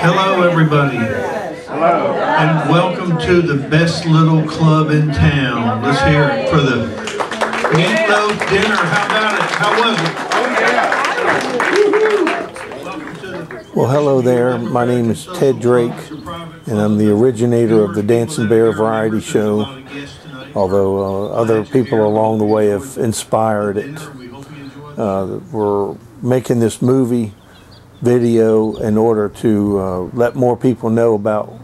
Hello, everybody. Hello. And welcome to the best little club in town. Let's hear it for the meatloaf dinner. How about it? How was it? Well, hello there. My name is Ted Drake, and I'm the originator of the Dancing Bear Variety Show, although uh, other people along the way have inspired it. Uh, we're making this movie video in order to uh, let more people know about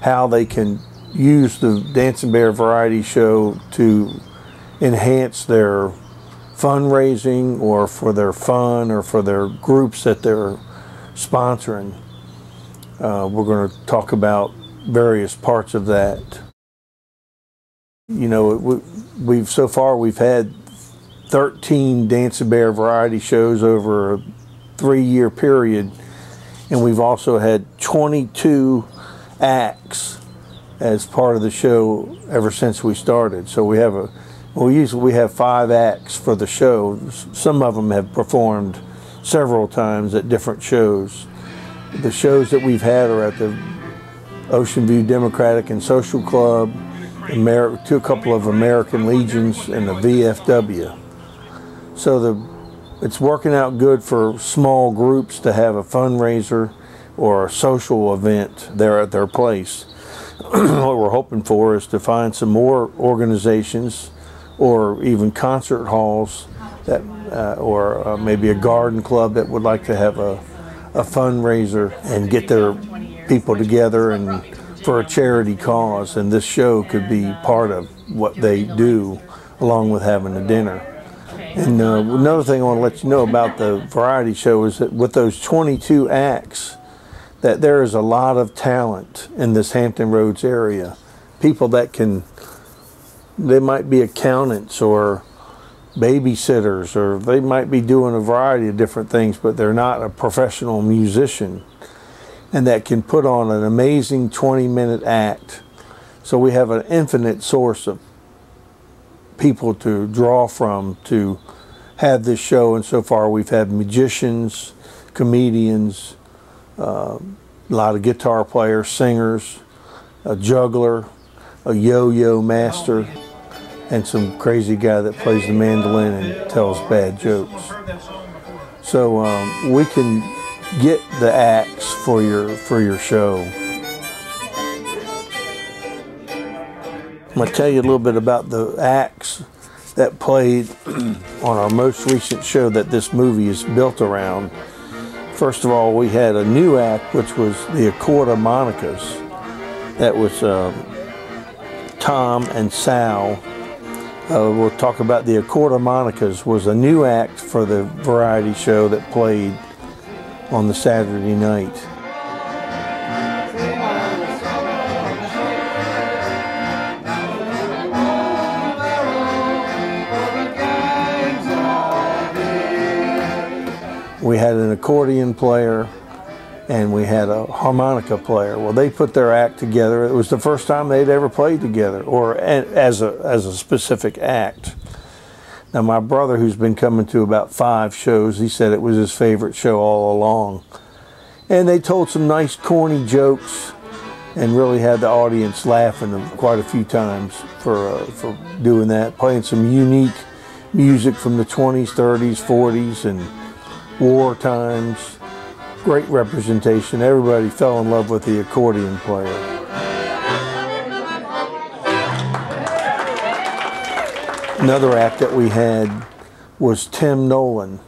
how they can use the Dancing Bear Variety Show to enhance their fundraising or for their fun or for their groups that they're sponsoring. Uh, we're going to talk about various parts of that. You know, we, we've so far we've had 13 Dancing Bear variety shows over a three-year period, and we've also had 22 acts as part of the show ever since we started. So we have a well, usually we have five acts for the show. Some of them have performed several times at different shows. The shows that we've had are at the Ocean View Democratic and Social Club, Ameri- to a couple of American Legions, and the VFW. So the it's working out good for small groups to have a fundraiser or a social event there at their place. what we're hoping for is to find some more organizations or even concert halls that, uh, or uh, maybe a garden club that would like to have a, a fundraiser and get their people together and for a charity cause. And this show could be part of what they do along with having a dinner. And uh, another thing I want to let you know about the variety show is that with those 22 acts, that there is a lot of talent in this Hampton Roads area. People that can, they might be accountants or babysitters, or they might be doing a variety of different things, but they're not a professional musician, and that can put on an amazing 20 minute act. So we have an infinite source of people to draw from to have this show. And so far, we've had magicians, comedians, uh, a lot of guitar players, singers, a juggler, a yo-yo master, and some crazy guy that plays the mandolin and tells bad jokes. So um, we can get the acts for your for your show. I'm going to tell you a little bit about the acts that played on our most recent show that this movie is built around. First of all, we had a new act, which was the Accorda Monicas. That was um, Tom and Sal. Uh, we'll talk about the Accorda Monicas was a new act for the variety show that played on the Saturday night. Had an accordion player and we had a harmonica player. Well, they put their act together. It was the first time they'd ever played together or as a, as a specific act. Now, my brother, who's been coming to about five shows, he said it was his favorite show all along. And they told some nice, corny jokes and really had the audience laughing quite a few times for, uh, for doing that, playing some unique music from the 20s, 30s, 40s, and war times, great representation. Everybody fell in love with the accordion player. Another act that we had was Tim Nolan,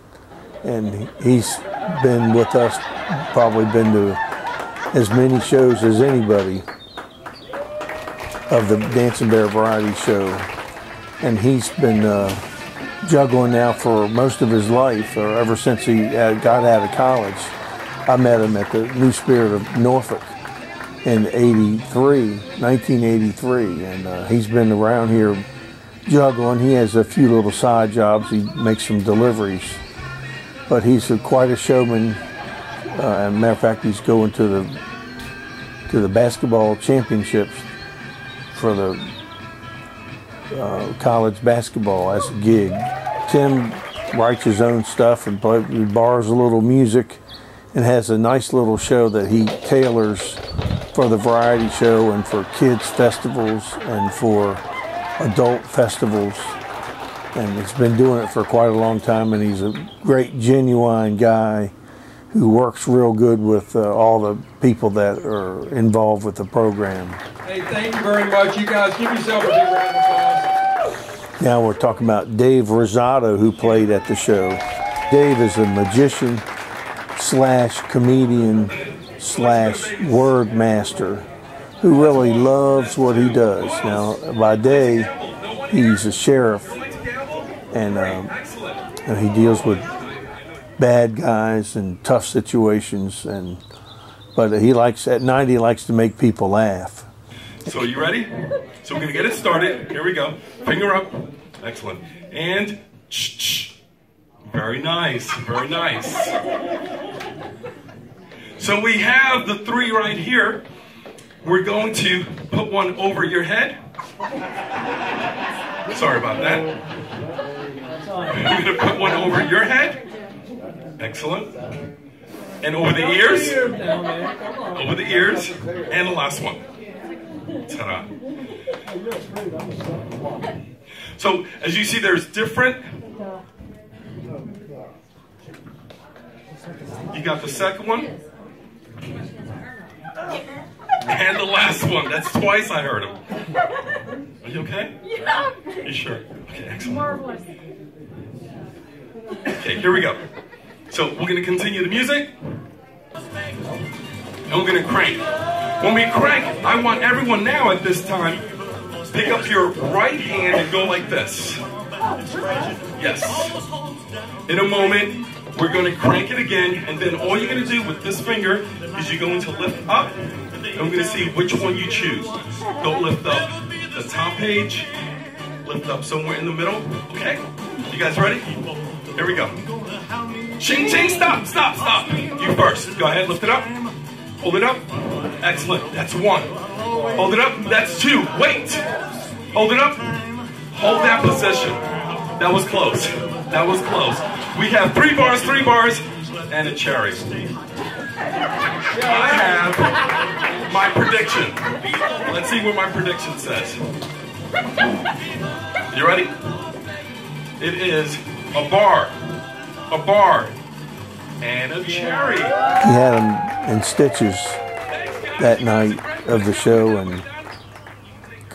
and he's been with us, probably been to as many shows as anybody of the Dancing Bear Variety Show, and he's been uh, juggling now for most of his life, or ever since he got out of college. I met him at the New Spirit of Norfolk in 83, 1983, and uh, he's been around here juggling. He has a few little side jobs. He makes some deliveries, but he's a, quite a showman. Uh, matter of fact, he's going to the to the basketball championships for the uh, college basketball as a gig. Tim writes his own stuff and play, borrows a little music and has a nice little show that he tailors for the variety show and for kids festivals and for adult festivals and he's been doing it for quite a long time and he's a great genuine guy who works real good with uh, all the people that are involved with the program. Hey, thank you very much. You guys give yourself a big round of applause. Now we're talking about Dave Rosato who played at the show. Dave is a magician slash comedian slash word master who really loves what he does. Now by day he's a sheriff and, um, he deals with bad guys and tough situations and but he likes at night he likes to make people laugh so you ready so we're gonna get it started. Here we go. Finger up. Excellent and very nice. Very nice. So we have the three right here. We're going to put one over your head. Sorry about that. We're going to put one over your head. Excellent. And over the ears. Over the ears. And the last one. Ta-da. So as you see, there's different. You got the second one. And the last one. That's twice I heard him. Are you okay? Yeah. You sure? Okay, excellent. Marvelous. Okay, here we go. So we're gonna continue the music, and we're gonna crank. When we crank, I want everyone now at this time, pick up your right hand and go like this. Yes. In a moment, we're gonna crank it again, and then all you're gonna do with this finger is you're going to lift up, and we're gonna see which one you choose. Don't lift up the top page, lift up somewhere in the middle, okay? You guys ready? Here we go. Ching, ching, stop, stop, stop. You first. Go ahead, lift it up. Hold it up. Excellent. That's one. Hold it up. That's two. Wait. Hold it up. Hold that position. That was close. That was close. We have three bars, three bars, and a cherry. I have my prediction. Let's see what my prediction says. You ready? It is a bar a bar, and a cherry. Him in stitches that night of the show and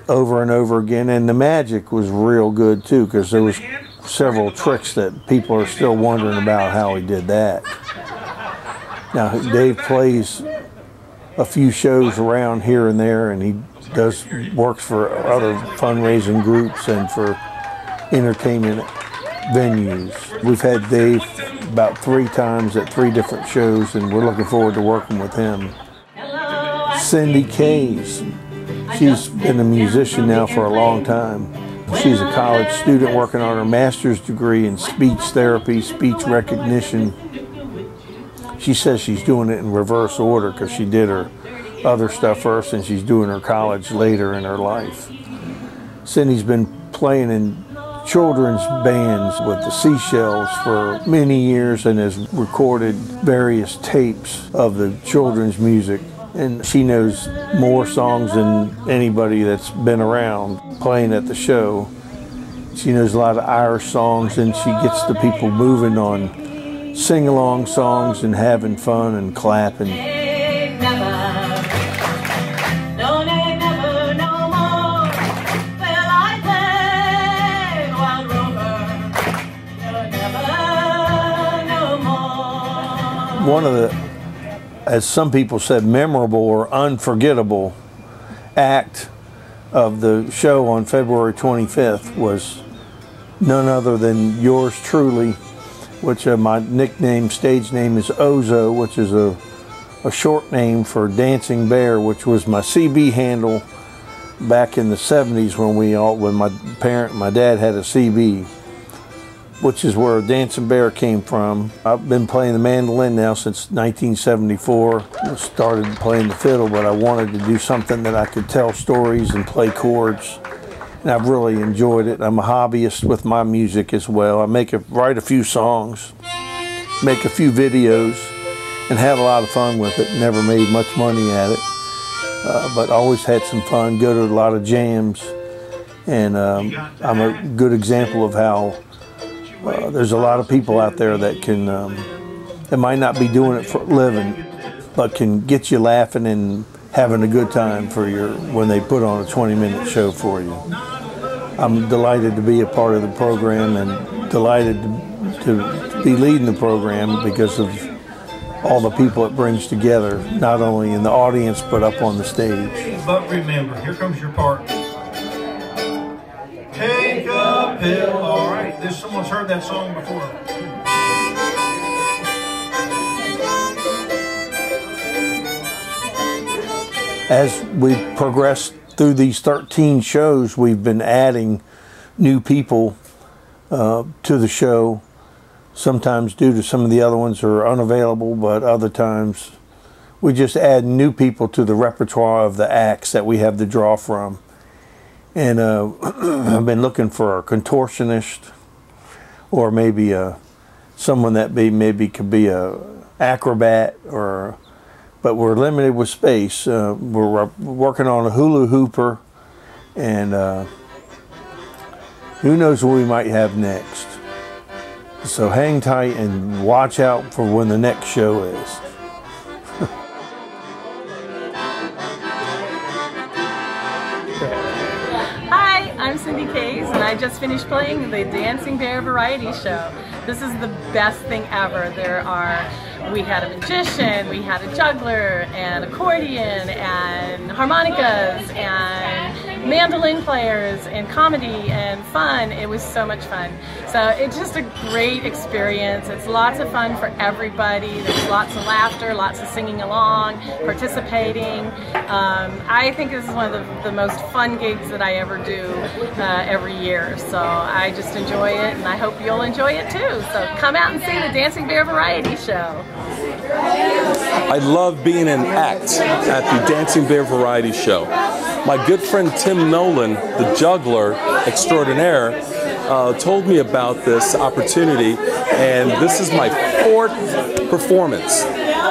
over and over again. And the magic was real good too because there was several tricks that people are still wondering about how he did that. Now Dave plays a few shows around here and there, and he does works for other fundraising groups and for entertainment venues. We've had Dave about three times at three different shows, and we're looking forward to working with him. Cindy Kays. She's been a musician now for a long time. She's a college student working on her master's degree in speech therapy, speech recognition. She says she's doing it in reverse order because she did her other stuff first and she's doing her college later in her life. Cindy's been playing in children's bands with the Seashells for many years and has recorded various tapes of the children's music. And she knows more songs than anybody that's been around playing at the show. She knows a lot of Irish songs and she gets the people moving on sing along songs and having fun and clapping. One of the, as some people said, memorable or unforgettable act of the show on February 25th was none other than yours truly, which uh, my nickname, stage name is Ozo, which is a, a short name for Dancing Bear, which was my CB handle back in the 70s when we all, when my parent, my dad had a CB which is where Dancing Bear came from. I've been playing the mandolin now since 1974. I started playing the fiddle, but I wanted to do something that I could tell stories and play chords and I've really enjoyed it. I'm a hobbyist with my music as well. I make a, write a few songs, make a few videos, and have a lot of fun with it. Never made much money at it, uh, but always had some fun. Go to a lot of jams, and um, I'm a good example of how uh, there's a lot of people out there that can um, that might not be doing it for a living, but can get you laughing and having a good time for your when they put on a 20 minute show for you. I'm delighted to be a part of the program and delighted to, to be leading the program because of all the people it brings together, not only in the audience but up on the stage. But remember, here comes your part. Someone's heard that song before. as we progress through these 13 shows, we've been adding new people uh, to the show. Sometimes due to some of the other ones are unavailable, but other times we just add new people to the repertoire of the acts that we have to draw from. And uh, I've been looking for a contortionist, or maybe a someone that be maybe could be a acrobat or but we're limited with space. Uh, we're working on a hula hooper, and uh, who knows what we might have next. So hang tight and watch out for when the next show is. I'm Cindy Case, and I just finished playing the Dancing Bear Variety Show. This is the best thing ever. There are we had a magician, we had a juggler, and accordion, and harmonicas, and mandolin players, and comedy, and fun. It was so much fun. So it's just a great experience. It's lots of fun for everybody. There's lots of laughter, lots of singing along, participating. Um, I think this is one of the, the, most fun gigs that I ever do uh, every year. So I just enjoy it, and I hope you'll enjoy it too. So come out and see the Dancing Bear Variety Show. I love being an act at the Dancing Bear Variety Show. My good friend Tim Nolan, the juggler extraordinaire, uh, told me about this opportunity, and this is my fourth performance.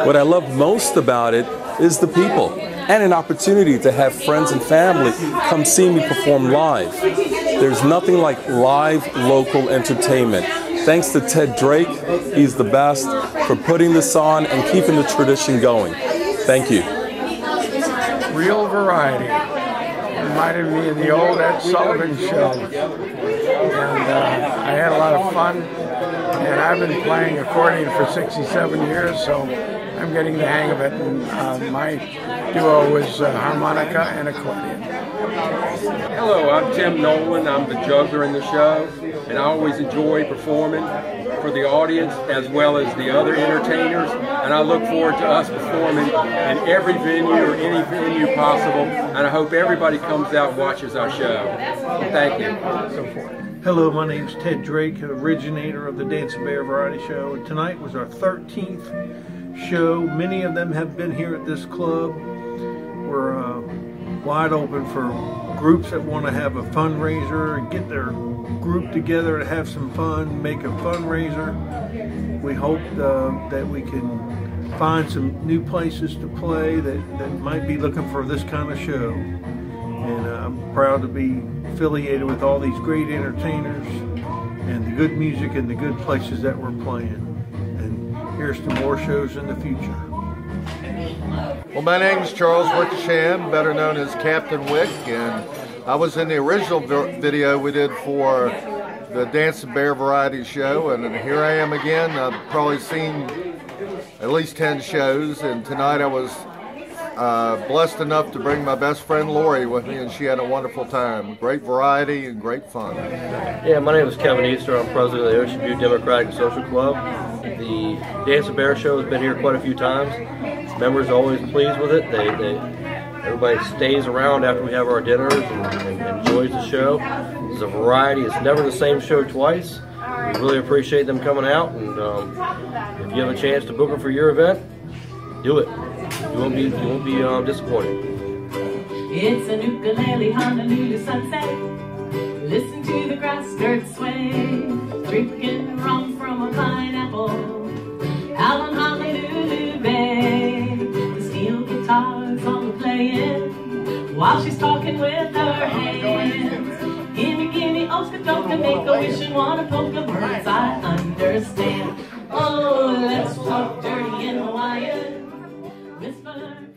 What I love most about it is the people and an opportunity to have friends and family come see me perform live. There's nothing like live local entertainment. Thanks to Ted Drake, he's the best for putting this on and keeping the tradition going. Thank you. Real variety. Reminded me of the old Ed Sullivan show. And uh, I had a lot of fun. And I've been playing accordion for 67 years, so I'm getting the hang of it. And uh, my duo is uh, harmonica and accordion. Hello, I'm Tim Nolan. I'm the juggler in the show, and I always enjoy performing for the audience as well as the other entertainers. And I look forward to us performing in every venue or any venue possible. And I hope everybody comes out and watches our show. Thank you. Hello, my name is Ted Drake, originator of the Dancing Bear Variety Show. Tonight was our 13th show. Many of them have been here at this club. Wide open for groups that want to have a fundraiser and get their group together to have some fun, make a fundraiser. We hope uh, that we can find some new places to play that, that might be looking for this kind of show. And uh, I'm proud to be affiliated with all these great entertainers and the good music and the good places that we're playing. And here's to more shows in the future. Well, my name is Charles Wickersham, better known as Captain Wick, and I was in the original video we did for the Dancing Bear Variety Show, and here I am again. I've probably seen at least 10 shows, and tonight I was uh, blessed enough to bring my best friend Lori with me, and she had a wonderful time. Great variety and great fun. Yeah, my name is Kevin Easter. I'm president of the Ocean View Democratic Social Club. The Dancing Bear Show has been here quite a few times members are always pleased with it. They, they everybody stays around after we have our dinners and, and enjoys the show. It's a variety. It's never the same show twice. We really appreciate them coming out, and um, if you have a chance to book them for your event, do it. You won't be you won't be um, disappointed. It's an ukulele Honolulu sunset. Listen to the grass skirts sway, drinking while she's talking with her hands. Gimme, gimme, oh, Oscar, Donka, make a wish and wanna poke a words I understand. Oh, let's talk dirty in Hawaiian. Whisper.